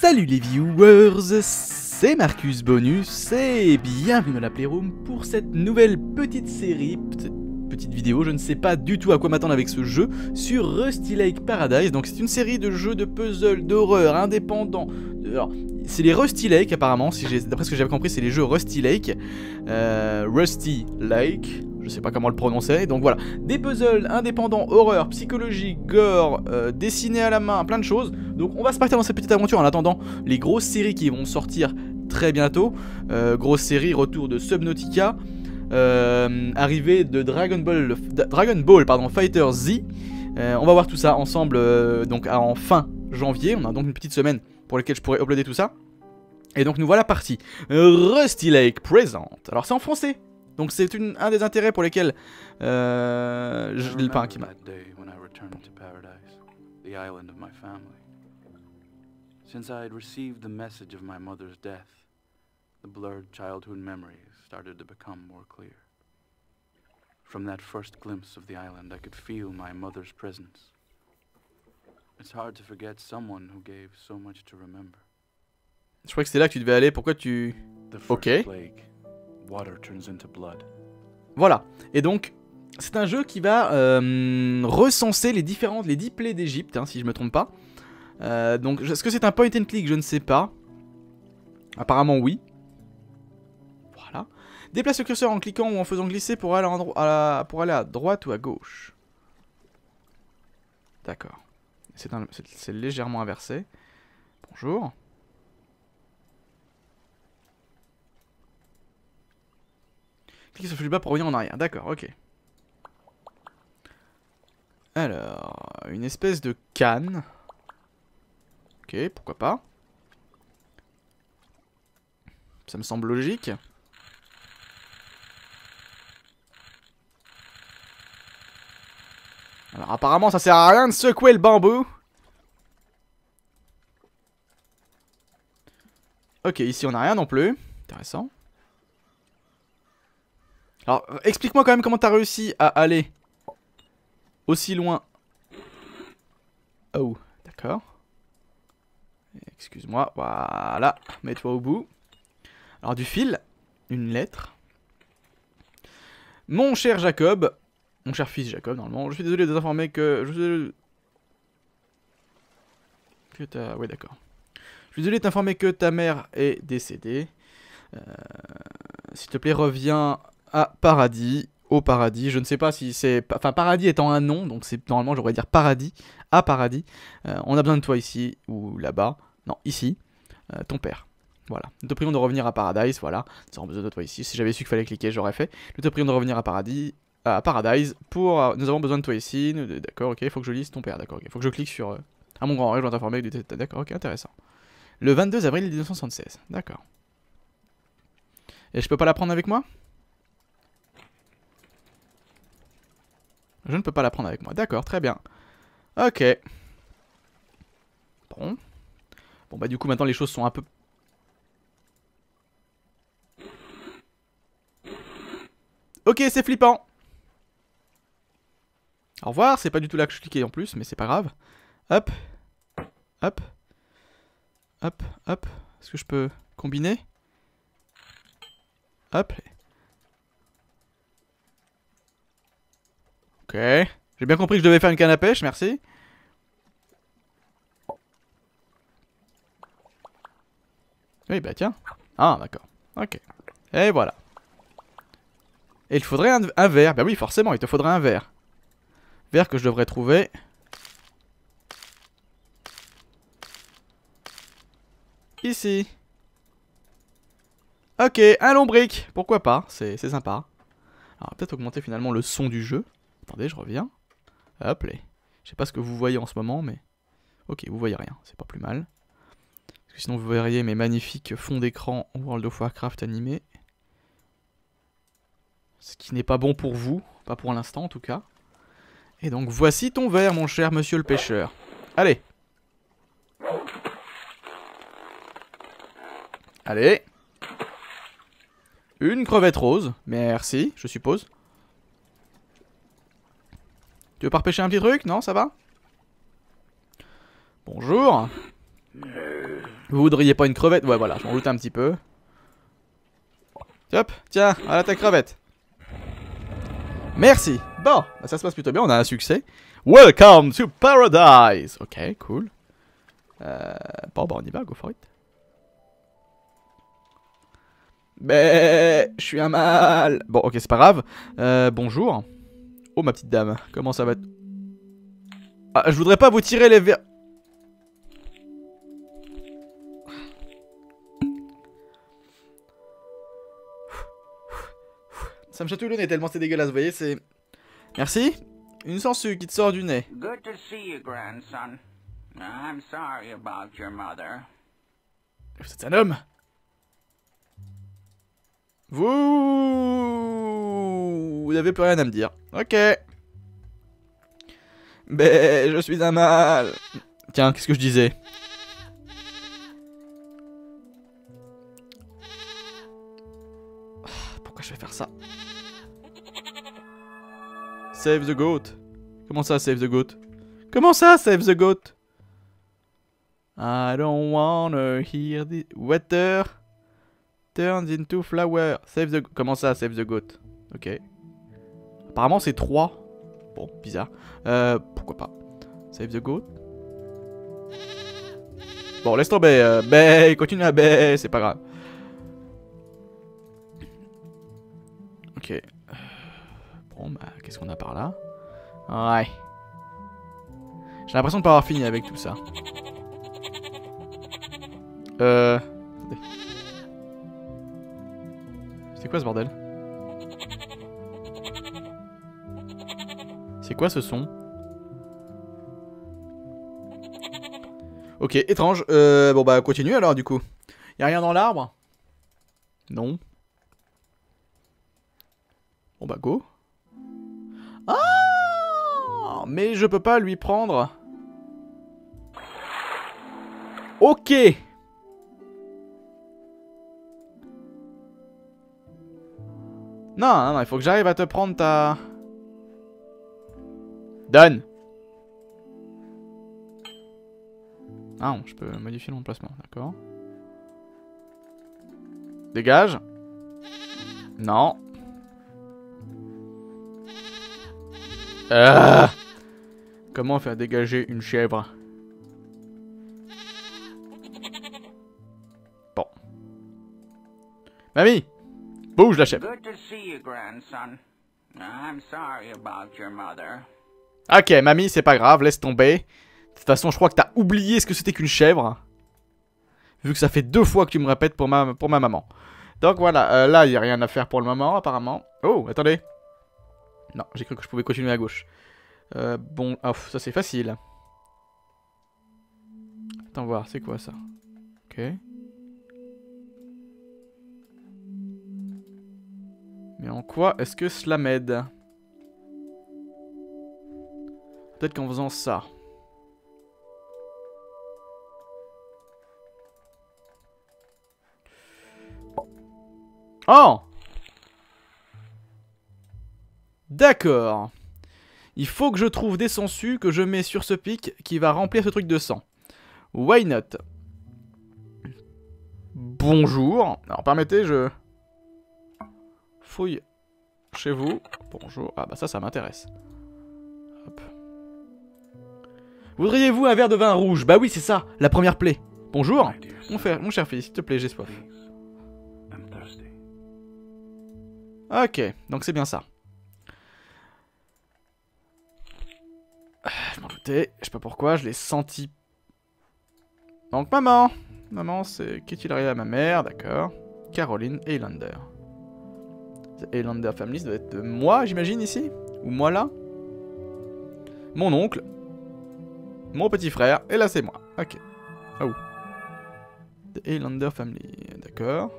Salut les viewers, c'est Marcus Bonus et bienvenue dans la Playroom pour cette nouvelle petite série, petite vidéo, je ne sais pas du tout à quoi m'attendre avec ce jeu, sur Rusty Lake Paradise. Donc c'est une série de jeux de puzzle, d'horreur, indépendants. C'est les Rusty Lake apparemment, d'après ce que j'avais compris, c'est les jeux Rusty Lake. Euh, Rusty Lake, je sais pas comment le prononcer. Donc voilà, des puzzles indépendants, horreur, psychologie, gore, euh, dessinés à la main, plein de choses. Donc on va se partir dans cette petite aventure en attendant les grosses séries qui vont sortir très bientôt. Euh, grosse série, retour de Subnautica, euh, arrivée de Dragon Ball, Dragon Ball pardon, Fighter Z. on va voir tout ça ensemble donc en fin janvier. On a donc une petite semaine pour laquelle je pourrais uploader tout ça. Et donc nous voilà partis. Rusty Lake présente. Alors c'est en français. Donc c'est un des intérêts pour lesquels euh, je, enfin, qui m'a Since I had received the message of my mother's death, the blurred childhood memories started to become more clear. From that first glimpse of the island, I could feel my mother's presence. It's hard to forget someone who gave so much to remember. Je crois que c'est là que tu devais aller. Pourquoi tu... Ok. Voilà. Et donc, c'est un jeu qui va euh, recenser les différentes, les 10 plaies d'Egypte, hein, si je me trompe pas. Euh, donc, est-ce que c'est un point and click? Je ne sais pas. Apparemment, oui. Voilà. Déplace le curseur en cliquant ou en faisant glisser pour aller, à, pour aller à droite ou à gauche. D'accord. C'est légèrement inversé. Bonjour. Cliquez sur le bas pour revenir en arrière. D'accord, ok. Alors, une espèce de canne. Ok, pourquoi pas. Ça me semble logique. Alors apparemment ça sert à rien de secouer le bambou. Ok, ici on a rien non plus. Intéressant. Alors, explique-moi quand même comment t'as réussi à aller aussi loin. Oh, d'accord. Excuse-moi, voilà. Mets-toi au bout. Alors, du fil, une lettre. Mon cher Jacob, mon cher fils Jacob, normalement, je suis désolé de vous informer que... Je Que t'as... Ouais, d'accord. Je suis désolé de t'informer que ta mère est décédée. Euh... S'il te plaît, reviens à Paradis, au Paradis. Je ne sais pas si c'est... Enfin, Paradis étant un nom, donc c'est normalement, j'aurais dire Paradis, à Paradis. Euh, on a besoin de toi ici, ou là-bas. Non, ici. Euh, ton père. Voilà. Nous te prions de revenir à Paradise, voilà. Nous avons besoin de toi ici. Si j'avais su qu'il fallait cliquer, j'aurais fait. Nous te prions de revenir à Paradis, à Paradise, pour... Euh, nous avons besoin de toi ici. D'accord, ok, faut que je lise ton père, d'accord, ok. Faut que je clique sur... à mon grand-rêve, je dois t'informer. D'accord, ok, intéressant. Le 22 avril 1976, d'accord. Et je peux pas la prendre avec moi? Je ne peux pas la prendre avec moi. D'accord, très bien. Ok. Bon. Bon, bah du coup, maintenant, les choses sont un peu... Ok, c'est flippant. Au revoir, c'est pas du tout là que je cliquais en plus, mais c'est pas grave. Hop. Hop. Hop, hop. Est-ce que je peux combiner? Hop. Ok. J'ai bien compris que je devais faire une canne à pêche, merci. Oui, bah tiens. Ah, d'accord. Ok. Et voilà. Et il faudrait un, verre. Bah oui, forcément, il te faudrait un verre. Verre que je devrais trouver. Ici. Ok, un lombric. Pourquoi pas, c'est sympa. Alors, peut-être augmenter finalement le son du jeu. Attendez, je reviens. Hop, là. Je sais pas ce que vous voyez en ce moment, mais... Ok, vous voyez rien, c'est pas plus mal. Parce que sinon vous verriez mes magnifiques fonds d'écran World of Warcraft animés. Ce qui n'est pas bon pour vous, pas pour l'instant en tout cas. Et donc voici ton verre, mon cher monsieur le pêcheur. Allez Allez Une crevette rose, merci, je suppose. Tu veux pas repêcher un petit truc Non, ça va Bonjour Vous voudriez pas une crevette? Ouais, voilà, j'en doute un petit peu. Hop, tiens, voilà ta crevette. Merci. Bon, bah, ça se passe plutôt bien, on a un succès. Welcome to paradise. Ok, cool. Euh, bon, bah on y va, go for it. Mais je suis un mal. Bon, ok, c'est pas grave. Euh, bonjour. Oh, ma petite dame, comment ça va Ah, je voudrais pas vous tirer les verres. Ça me chatouille le nez tellement c'est dégueulasse, vous voyez, c'est... Merci. Une sangsue qui te sort du nez. Good to see you, grandson. I'm sorry about your mother. Êtes un homme Vous... Vous n'avez plus rien à me dire. Ok. Mais je suis un mal. Tiens, qu'est-ce que je disais? Pourquoi je vais faire ça? Save the goat. Comment ça, save the goat? Comment ça, save the goat? I don't wanna hear the water turns into flower. Save the... Comment ça, save the goat? Ok. Apparemment, c'est 3. Bon, bizarre. Euh, pourquoi pas. Save the goat. Bon, laisse tomber. Euh, baie, continue à baie, c'est pas grave. Ok. Bon, bah, qu'est-ce qu'on a par là? Ouais. J'ai l'impression de pas avoir fini avec tout ça. Euh... C'est quoi ce bordel? C'est quoi ce son? Ok, étrange. Euh, bon bah continue alors du coup. Y'a rien dans l'arbre? Non. Bon bah go. Ah Mais je peux pas lui prendre. Ok Non, non, non, il faut que j'arrive à te prendre ta... Donne Ah non, je peux modifier l'emplacement, d'accord. Dégage. Non. Ah Comment faire dégager une chèvre? Bon. Mamie Bouge la chèvre. Good to see you, grandson. I'm sorry about your mother. Ok, mamie, c'est pas grave, laisse tomber. De toute façon, je crois que t'as oublié ce que c'était qu'une chèvre. Vu que ça fait deux fois que tu me répètes pour ma, pour ma maman. Donc voilà, euh, là, il a rien à faire pour le moment, apparemment. Oh, attendez. Non, j'ai cru que je pouvais continuer à gauche. Euh, bon, oh, ça c'est facile. Attends voir, c'est quoi ça? Ok. Mais en quoi est-ce que cela m'aide? Peut-être qu'en faisant ça. Oh D'accord. Il faut que je trouve des sangsues que je mets sur ce pic qui va remplir ce truc de sang. Why not? Bonjour. Alors permettez, je fouille chez vous. Bonjour. Ah bah ça, ça m'intéresse. Hop. Voudriez-vous un verre de vin rouge? Bah oui, c'est ça, la première plaie. Bonjour. Mon, frère, mon cher fils, s'il te plaît, j'ai soif. Ok, donc c'est bien ça. Ah, je m'en doutais, je sais pas pourquoi, je l'ai senti. Donc maman Maman, c'est... Qu'est-il arrivé à ma mère? D'accord. Caroline Highlander. Highlander Family, ça doit être moi, j'imagine, ici Ou moi, là Mon oncle. Mon petit frère. Et là, c'est moi. Ok. Oh. The Highlander Family. D'accord.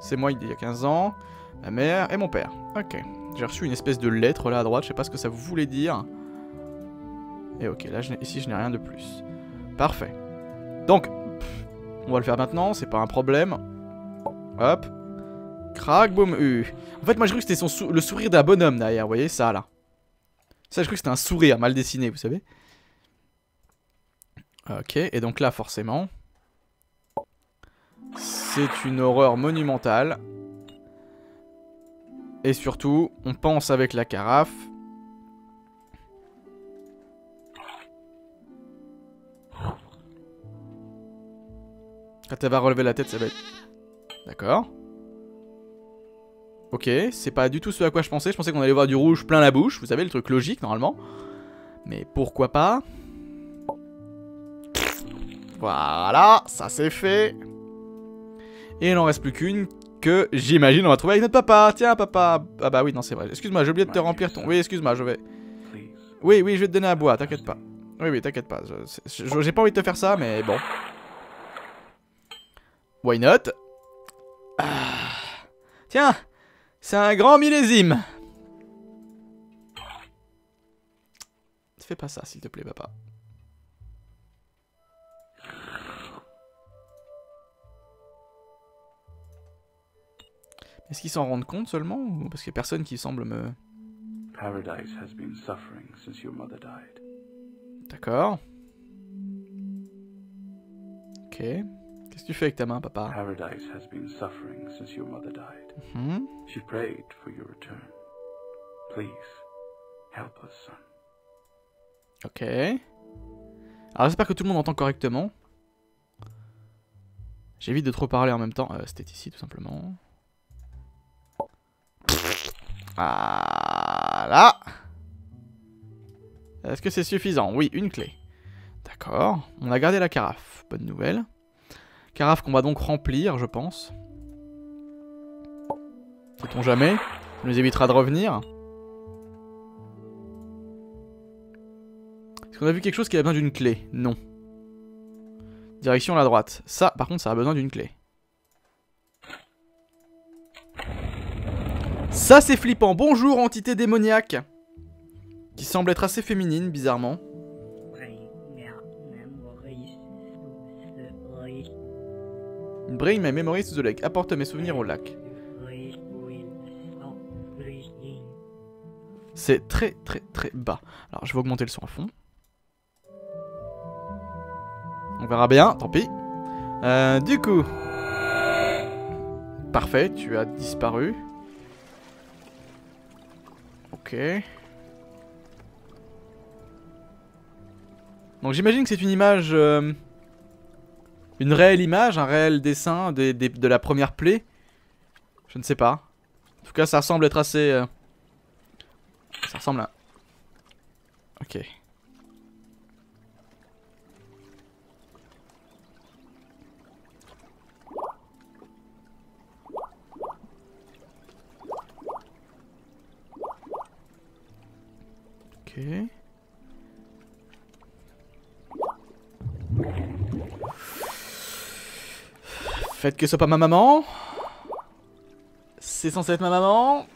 C'est moi il y a 15 ans. Ma mère et mon père. Ok. J'ai reçu une espèce de lettre là à droite. Je sais pas ce que ça voulait dire. Et ok, là, ici, je n'ai rien de plus. Parfait. Donc, on va le faire maintenant. C'est pas un problème. Hop. Crac, boum, U. En fait, moi, je cru que c'était le sourire d'un bonhomme derrière. Vous voyez, ça, là. Ça, je cru que c'était un sourire mal dessiné, vous savez. Ok, et donc là, forcément... C'est une horreur monumentale. Et surtout, on pense avec la carafe. Quand elle va relever la tête, ça va être... D'accord. Ok, c'est pas du tout ce à quoi je pensais. Je pensais qu'on allait voir du rouge plein la bouche. Vous savez, le truc logique, normalement. Mais pourquoi pas? Voilà, ça c'est fait. Et il n'en reste plus qu'une que j'imagine on va trouver avec notre papa. Tiens, papa. Ah bah oui, non, c'est vrai. Excuse-moi, j'ai oublié de te remplir ton... Oui, excuse-moi, je vais... Oui, oui, je vais te donner à boire, t'inquiète pas. Oui, oui, t'inquiète pas. J'ai pas envie de te faire ça, mais bon. Why not? Ah. Tiens, c'est un grand millésime. Fais pas ça, s'il te plaît, papa. Est-ce qu'ils s'en rendent compte seulement ou parce qu'il y a personne qui semble me... D'accord. Ok. Qu'est-ce que tu fais avec ta main, papa? Paradise has been suffering since your mother died. Mm -hmm. She prayed for your return. Please, help us, son. Ok. Alors j'espère que tout le monde entend correctement. J'évite de trop parler en même temps. Euh, C'était ici, tout simplement. Voilà. Est-ce que c'est suffisant? Oui, une clé. D'accord. On a gardé la carafe. Bonne nouvelle. Carafe qu'on va donc remplir, je pense. Sait-on jamais? Ça nous évitera de revenir. Est-ce qu'on a vu quelque chose qui a besoin d'une clé? Non. Direction à la droite. Ça, par contre, ça a besoin d'une clé. Ça, c'est flippant. Bonjour, entité démoniaque. Qui semble être assez féminine, bizarrement. Bring my memories to the lake. Apporte mes souvenirs au lac. C'est très très très bas. Alors je vais augmenter le son à fond. On verra bien, tant pis. Euh, du coup... Parfait, tu as disparu. Ok. Donc j'imagine que c'est une image... Euh, une réelle image, un réel dessin de la première plaie? Je ne sais pas. En tout cas, ça semble être assez... Euh, ça ressemble à... Ok. Ok. Faites que ce soit pas ma maman. C'est censé être ma maman.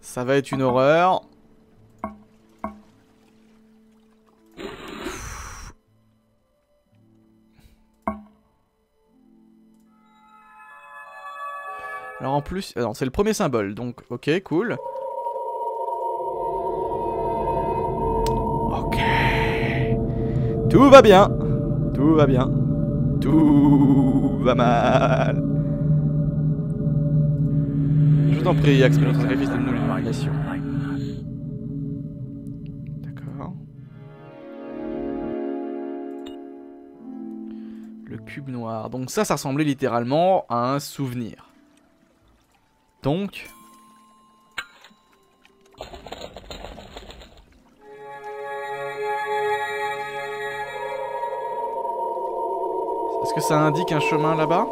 Ça va être une horreur. Alors en plus, euh, c'est le premier symbole, donc ok, cool. Tout va bien. Tout va bien. Tout va mal. Je t'en prie, Axe, notre sacrifice de nous. D'accord. Le cube noir. Donc ça, ça ressemblait littéralement à un souvenir. Donc, que ça indique un chemin là-bas?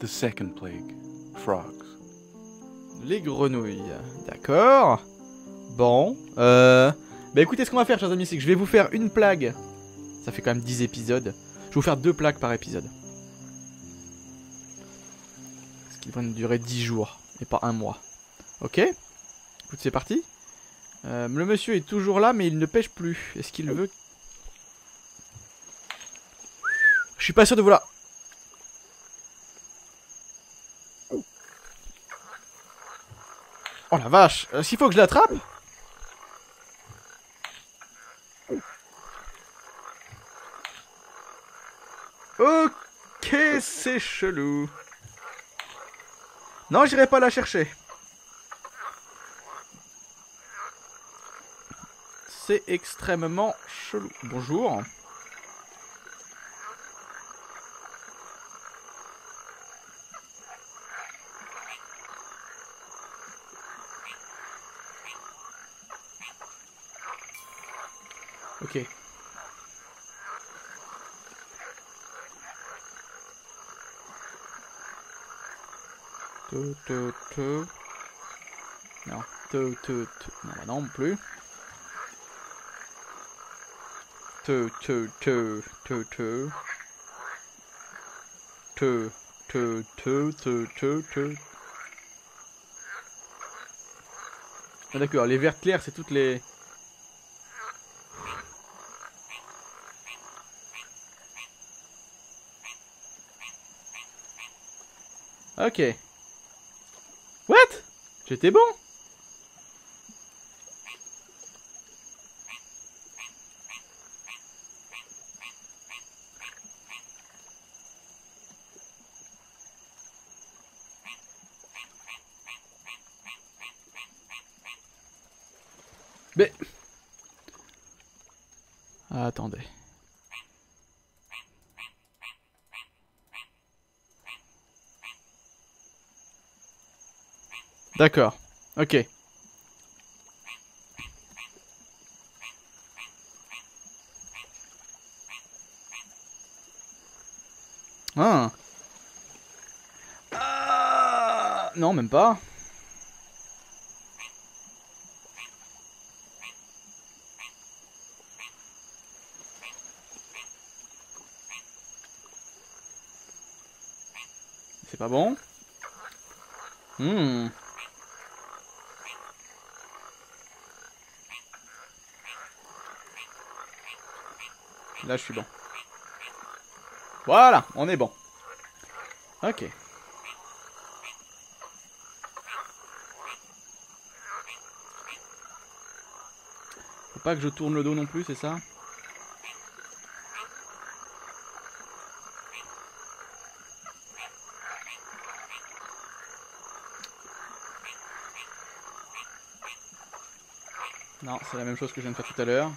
The second plague. Frogs. Les grenouilles. D'accord. Bon. Euh... Bah écoutez, ce qu'on va faire, chers amis, c'est que je vais vous faire une plague. Ça fait quand même 10 épisodes. Je vais vous faire deux plaques par épisode. Ce qui va nous durer 10 jours, et pas un mois. Ok? Écoute, c'est parti. Euh, le monsieur est toujours là, mais il ne pêche plus. Est-ce qu'il veut Je suis pas sûr de vouloir... Oh la vache euh, S'il faut que je l'attrape Ok, c'est chelou. Non, j'irai pas la chercher. C'est extrêmement chelou. Bonjour. Non, tout, tout. Non, non plus. Tout, tout, tout, tout, tout. Tout, tout, tout, tout, tout, tout. Ah, D'accord, les verts clairs, c'est toutes les... Ok. What? J'étais bon Mais... Ah, attendez. D'accord. Ok. Ah. Ah. Non, même pas. C'est pas bon. Hmm. Là, je suis bon. Voilà, on est bon. Ok. Faut pas que je tourne le dos non plus, c'est ça? Non, c'est la même chose que je viens de faire tout à l'heure.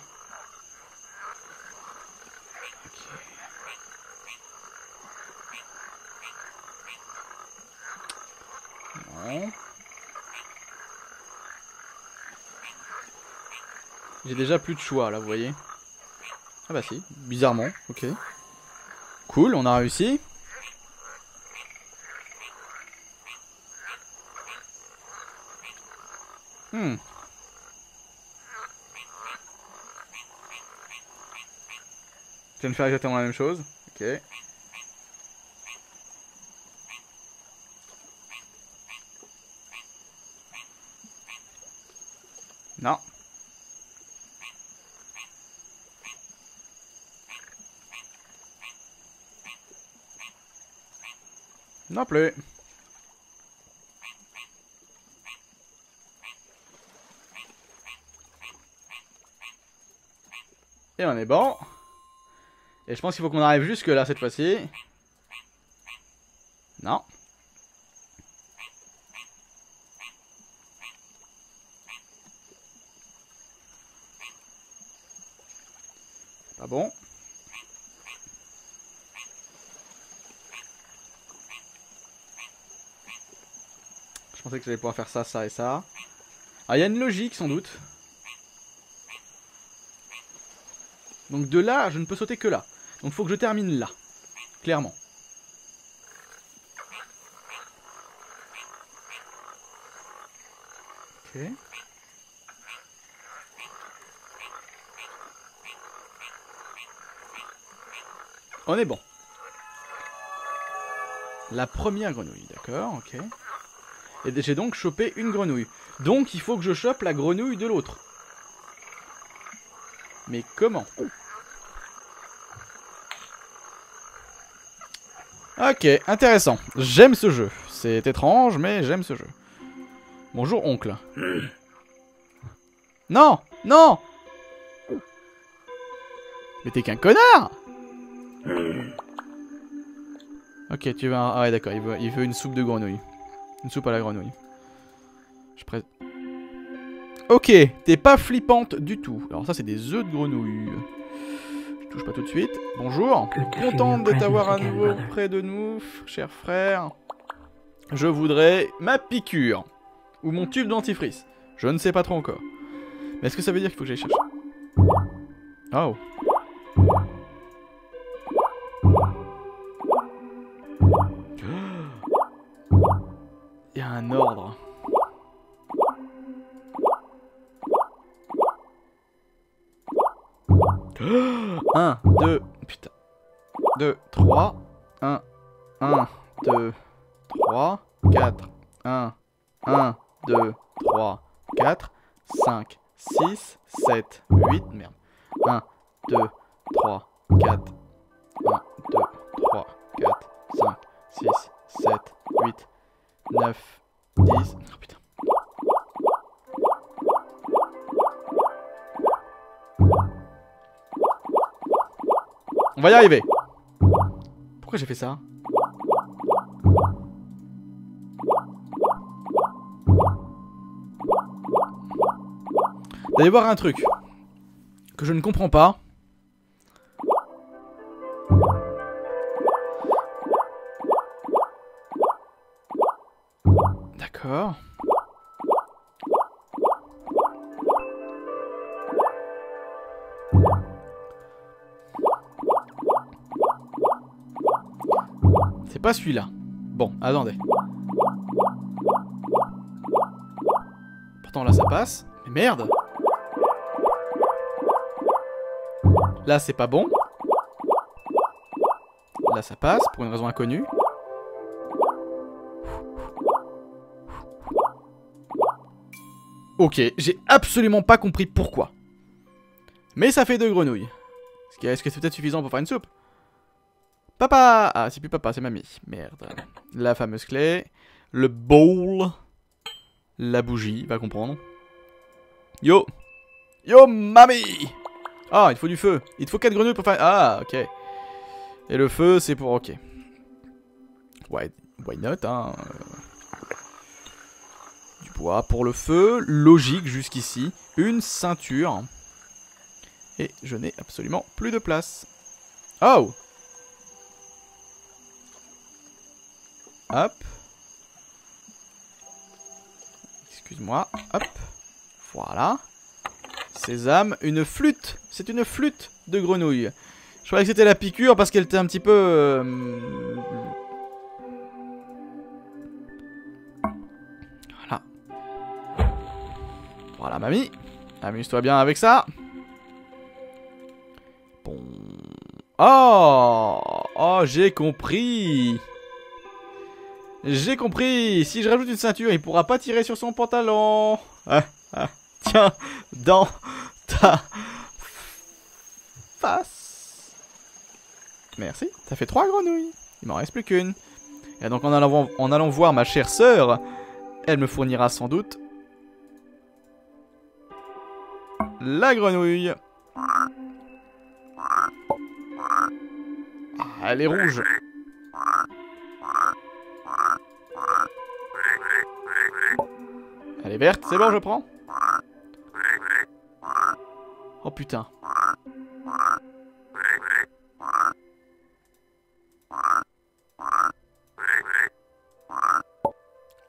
J'ai déjà plus de choix là, vous voyez. Ah bah si, bizarrement, ok. Cool, on a réussi. Hmm. Je viens de faire exactement la même chose. Ok. Non. Non plus. Et on est bon. Et je pense qu'il faut qu'on arrive jusque là cette fois-ci. Non. Pas bon. Pensais que j'allais pouvoir faire ça, ça et ça. Ah, il y a une logique sans doute. Donc de là, je ne peux sauter que là. Donc faut que je termine là. Clairement. Ok. On est bon. La première grenouille, d'accord, ok. Et j'ai donc chopé une grenouille. Donc il faut que je chope la grenouille de l'autre. Mais comment Ok, intéressant. J'aime ce jeu. C'est étrange, mais j'aime ce jeu. Bonjour, oncle. Non Non Mais t'es qu'un connard Ok, tu veux un... Ah ouais, d'accord, il veut une soupe de grenouille. Une soupe à la grenouille. Je. Ok, t'es pas flippante du tout. Alors ça, c'est des œufs de grenouille. Je touche pas tout de suite. Bonjour. Contente de t'avoir à nouveau près de nous, cher frère. Je voudrais ma piqûre. Ou mon tube dentifrice. Je ne sais pas trop encore. Mais est-ce que ça veut dire qu'il faut que j'aille chercher? Oh. Un ordre. Un, deux, putain. Deux, trois. Un, un, deux, trois, quatre. Un, un, deux, trois, quatre, cinq, six, sept, huit. Merde. Un, deux, trois, quatre. Un, deux, trois, quatre, cinq, six, sept, huit, neuf, Oh. On va y arriver. Pourquoi j'ai fait ça? Vous allez voir un truc que je ne comprends pas. C'est pas celui-là. Bon, attendez. Pourtant là ça passe. Mais merde Là c'est pas bon. Là ça passe pour une raison inconnue. Ok, j'ai absolument pas compris pourquoi. Mais ça fait deux grenouilles. Est-ce que c'est peut-être suffisant pour faire une soupe? Papa Ah, c'est plus papa, c'est mamie. Merde. La fameuse clé. Le bowl. La bougie, va comprendre. Yo Yo, mamie Ah, il faut du feu. Il faut 4 grenouilles pour faire... Ah, ok. Et le feu, c'est pour... Ok. Ouais, why not, hein? Bois pour le feu. Logique jusqu'ici. Une ceinture. Et je n'ai absolument plus de place. Oh Hop. Excuse-moi. Hop. Voilà. Sésame. Une flûte. C'est une flûte de grenouille. Je croyais que c'était la piqûre parce qu'elle était un petit peu... euh, Voilà, mamie. Amuse-toi bien avec ça. Bon. Oh Oh, j'ai compris j'ai compris Si je rajoute une ceinture, il pourra pas tirer sur son pantalon Ah, ah, Tiens, dans ta face Merci, ça fait trois grenouilles Il m'en reste plus qu'une. Et donc en allant, en allant voir ma chère sœur, elle me fournira sans doute la grenouille. Ah, elle est rouge. Elle est verte, c'est bon, je prends Oh putain.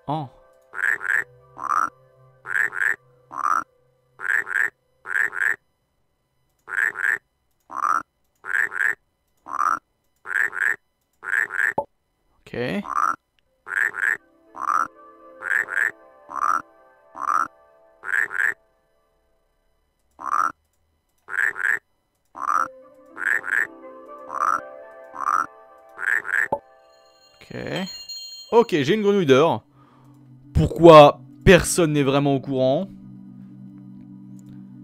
Oh. Ok, j'ai une grenouille d'or. Pourquoi personne n'est vraiment au courant?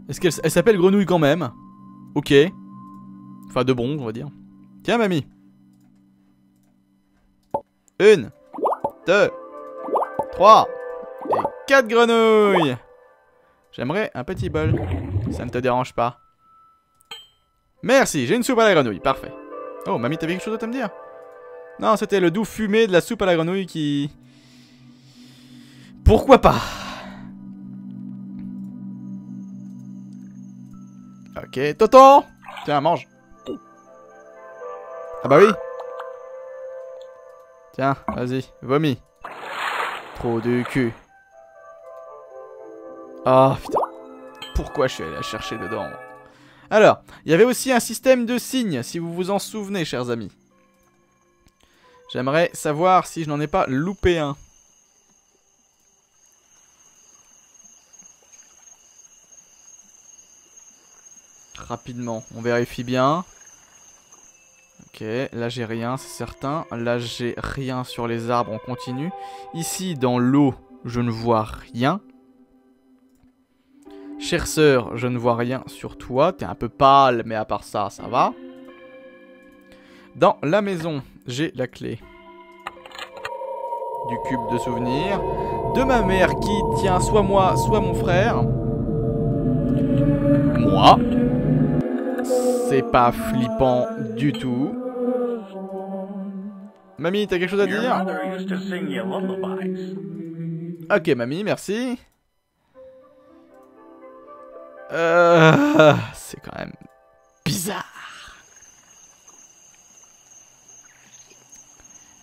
Est-ce qu'elle elle s'appelle grenouille quand même? Ok. Enfin, de bronze, on va dire. Tiens, mamie. Une. Deux. Trois. Et 4 grenouilles J'aimerais un petit bol. Ça ne te dérange pas. Merci, j'ai une soupe à la grenouille. Parfait. Oh, mamie, t'avais quelque chose à me dire? Non, c'était le doux fumé de la soupe à la grenouille qui... Pourquoi pas? Ok, Toto Tiens, mange. Ah bah oui Tiens, vas-y, vomis. Trop de cul. Ah putain. Pourquoi je suis allé la chercher dedans? Alors, il y avait aussi un système de signes, si vous vous en souvenez, chers amis. J'aimerais savoir si je n'en ai pas loupé un. Rapidement, on vérifie bien. Ok, là j'ai rien, c'est certain. Là j'ai rien sur les arbres, on continue. Ici, dans l'eau, je ne vois rien. Chère sœur, je ne vois rien sur toi. T'es un peu pâle, mais à part ça, ça va. Dans la maison, j'ai la clé du cube de souvenirs. De ma mère qui tient soit moi, soit mon frère. Moi. C'est pas flippant du tout. Mamie, t'as quelque chose à dire? mother used to sing you lullabies. Ok, mamie, merci. Euh, c'est quand même bizarre.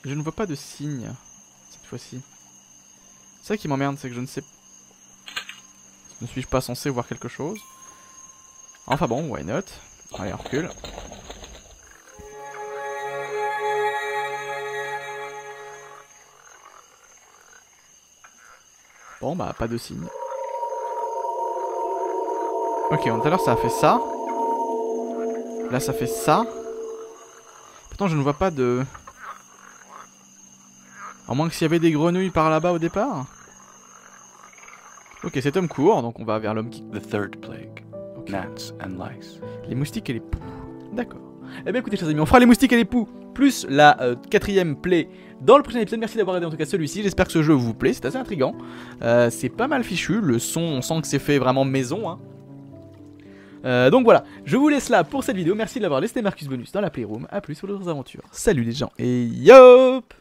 Je ne vois pas de signe cette fois-ci. C'est ça qui m'emmerde, c'est que je ne sais. Ne suis-je pas censé voir quelque chose Enfin bon, why not Allez, on recule. Bon, bah, pas de signe. Ok, tout à l'heure ça a fait ça. Là ça fait ça. Pourtant je ne vois pas de... À moins que s'il y avait des grenouilles par là-bas au départ. Ok, cet homme court, donc on va vers l'homme qui... The third plague. Ok. Gnats and lice. Les moustiques et les poux. D'accord. Eh bien écoutez chers amis, on fera les moustiques et les poux plus la euh, quatrième plaie dans le prochain épisode. Merci d'avoir aidé en tout cas celui-ci. J'espère que ce jeu vous plaît, c'est assez intriguant. Euh, c'est pas mal fichu, le son on sent que c'est fait vraiment maison. Hein. Euh, donc voilà, je vous laisse là pour cette vidéo. Merci de l'avoir laissé Marcus Bonus dans la Playroom. A plus pour d'autres aventures. Salut les gens et yop